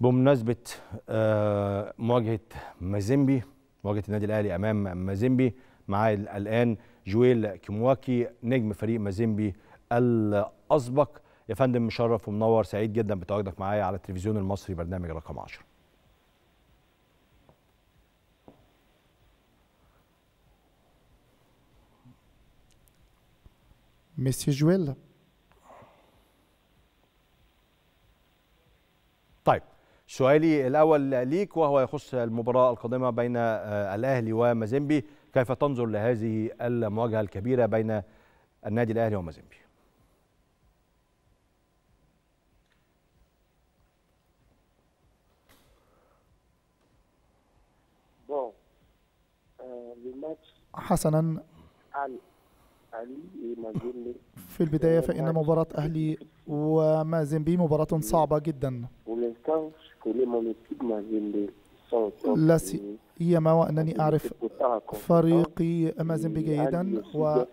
بمناسبة آه، مواجهة مازيمبي مواجهة النادي الأهلي أمام مازيمبي معايا الآن جويل كيمواكي نجم فريق مازيمبي الأسبق. يا فندم مشرف ومنور سعيد جدا بتواجدك معايا على التلفزيون المصري برنامج رقم 10 Monsieur Joël, طيب سؤالي الأول ليك وهو يخص المباراة القادمة بين آه، الأهلي ومازيمبي. كيف تنظر لهذه المواجهة الكبيرة بين النادي الأهلي ومازيمبي؟ Euh, حسنا. في البداية فإن مباراة أهلي ومازنبي مباراة صعبة جدا. لا سيما وأنني أعرف فريقي مازنبي جيدا و...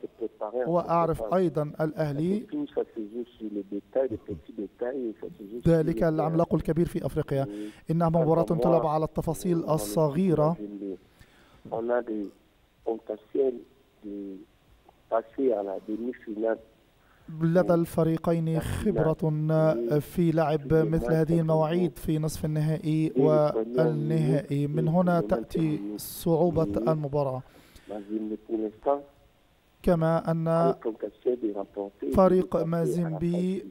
وأعرف أيضا الأهلي. ذلك العملاق الكبير في أفريقيا. إنها مباراة تلعب على التفاصيل الصغيرة. لدى الفريقين خبرة في لعب مثل هذه المواعيد في نصف النهائي والنهائي. من هنا تأتي صعوبة المباراة. كما أن فريق مازيمبي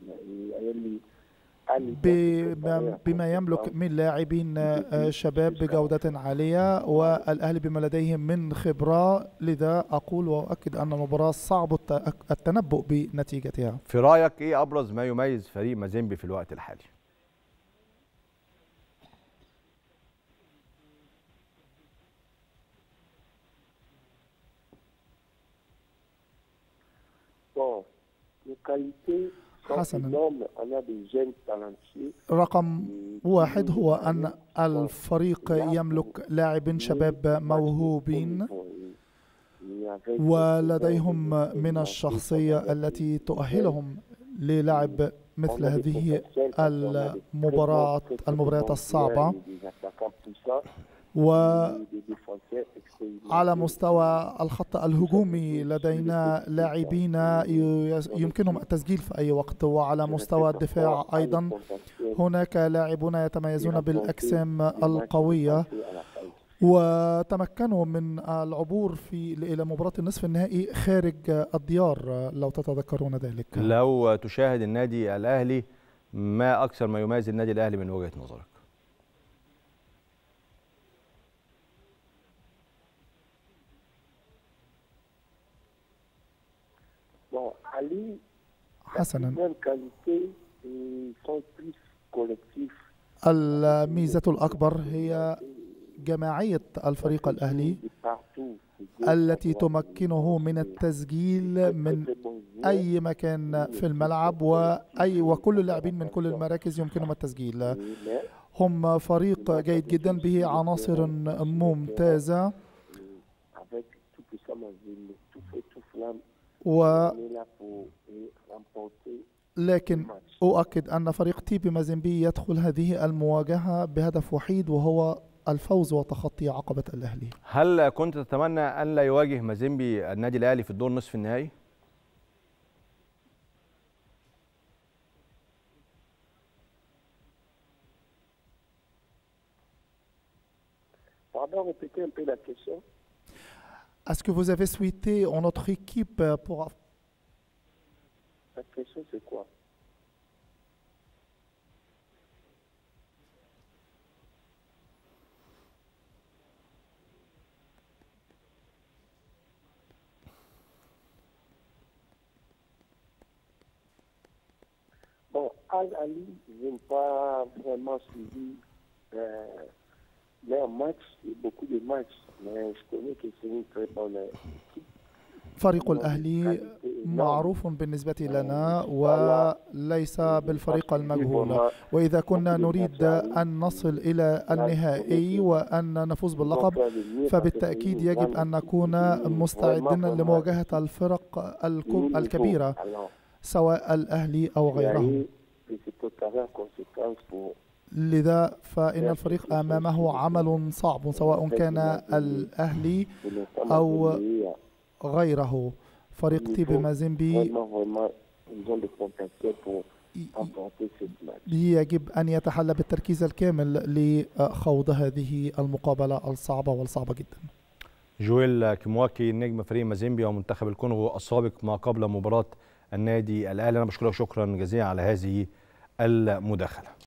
بما يملك. من لاعبين آه، شباب بجودة عالية والأهلي بما لديهم من خبرة لذا أقول وأؤكد أن المباراة صعب الت- التنبؤ بنتيجتها في رأيك إيه أبرز ما يميز فريق مازيمبي في الوقت الحالي؟ Bon, les qualités sont حسناً. رقم واحد هو أن الفريق يملك لاعبين شباب موهوبين. ولديهم من الشخصية التي تؤهلهم للعب مثل هذه المباراة المباريات الصعبة. وعلى مستوى الخط الهجومي لدينا لاعبين يمكنهم التسجيل في أي وقت وعلى مستوى الدفاع أيضا. هناك لاعبون يتميزون بالأجسام القوية. وتمكنوا من العبور في إلى مباراة النصف النهائي خارج الديار لو تتذكرون ذلك. لو تشاهد النادي الأهلي ما أكثر ما يميز النادي الأهلي من وجهة نظرك؟ Bon, Ali, حسنا. الميزة الأكبر هي جماعية الفريق الأهلي التي. تمكنه من التسجيل من. أي مكان في الملعب وأي وكل اللاعبين من كل المراكز يمكنهم التسجيل هم فريق جيد جدا به عناصر ممتازة و لكن. أؤكد أن فريق تيبي مازيمبي يدخل هذه المواجهة بهدف وحيد وهو الفوز وتخطي عقبة الأهلي هل كنت تتمنى أن لا يواجه مازيمبي النادي الأهلي في الدور نصف النهائي؟ Pardon, répétez un peu la question. Est-ce que vous avez souhaité en notre équipe pour... La question, c'est quoi? Bon, Al Ali, je n'ai pas vraiment suivi euh, leur match et beaucoup de matchs, mais je connais que c'est une très bonne équipe. فريق الأهلي معروف بالنسبة لنا وليس بالفريق المجهول وإذا كنا نريد أن نصل إلى النهائي وأن نفوز باللقب فبالتأكيد يجب أن نكون مستعدين لمواجهة الفرق الكب- الكبيرة سواء الأهلي أو غيرهم لذا فإن الفريق أمامه عمل صعب سواء كان الأهلي أو غيره. فريق تيبي مازيمبي يجب أن يتحلى بالتركيز الكامل لخوض هذه المقابلة الصعبة والصعبة جدا. جويل كيمواكي نجم فريق مازيمبي ومنتخب الكونغو السابق ما قبل مباراة النادي الأهلي. أنا بشكرك شكرا جزيلا على هذه المداخلة.